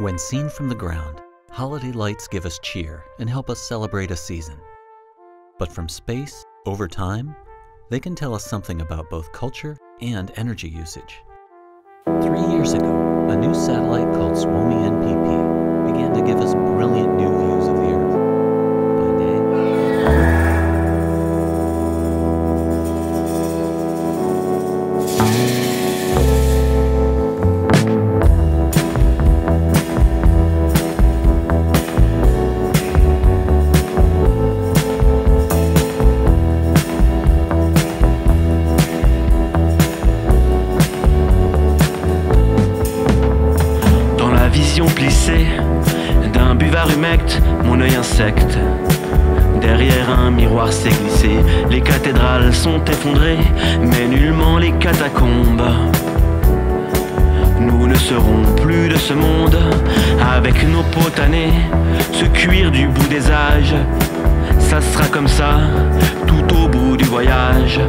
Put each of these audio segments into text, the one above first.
When seen from the ground, holiday lights give us cheer and help us celebrate a season. But from space, over time, they can tell us something about both culture and energy usage. Three years ago, a new satellite called SWOMI NPP began to give us d'un buvard humecte, mon œil insecte. Derrière un miroir s'est glissé, les cathédrales sont effondrées, mais nullement les catacombes. Nous ne serons plus de ce monde, avec nos potanés, ce cuir du bout des âges. Ça sera comme ça, tout au bout du voyage.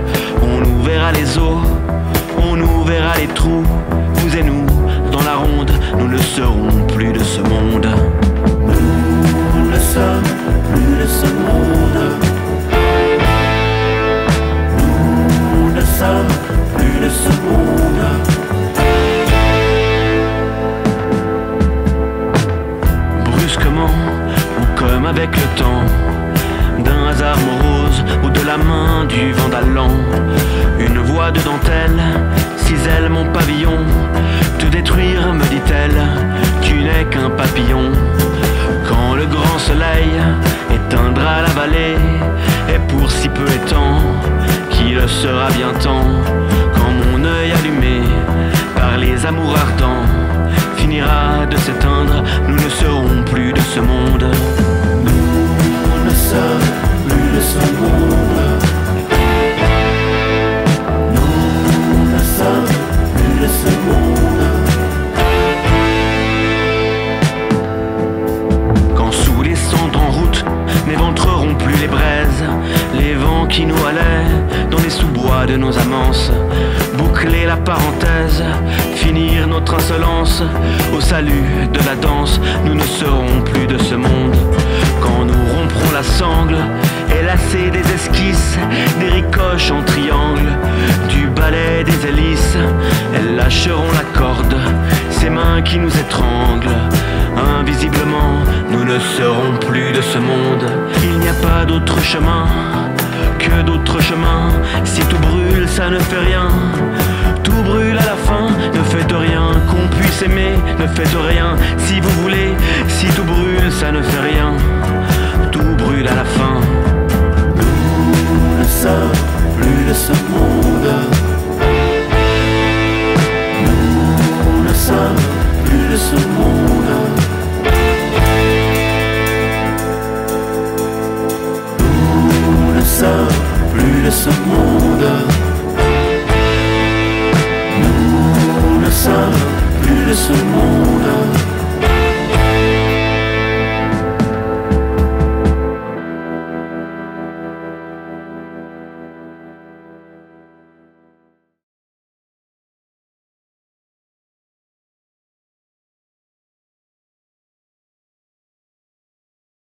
On nous verra les os, Ou comme avec le temps, d'un hasard morose ou de la main du vandalant, une voix de dentelle cisèle mon pavillon. Te détruire, me dit-elle, tu n'es qu'un papillon. Quand le grand soleil éteindra la vallée, et pour si peu temps, qu'il sera bien temps, quand mon œil allumé par les amours ardents finira de s'éteindre, nous halaient dans les sous-bois de nos amances, boucler la parenthèse, finir notre insolence, au salut de la danse, nous ne serons plus de ce monde. Quand nous romprons la sangle et lasser des esquisses, des ricoches en triangle, du balai des hélices, elles lâcheront la corde, ces mains qui nous étranglent. Invisiblement, nous ne serons plus de ce monde. Il n'y a pas d'autre chemin chemins. Si tout brûle, ça ne fait rien. Tout brûle à la fin, ne faites rien. Qu'on puisse aimer, ne faites rien. Si vous voulez, si tout brûle, ça ne fait rien. Tout brûle à la fin. Nous ne sommes plus de ce monde. Nous ne sommes plus de ce monde. De ce monde. Nous ne sommes plus de ce monde.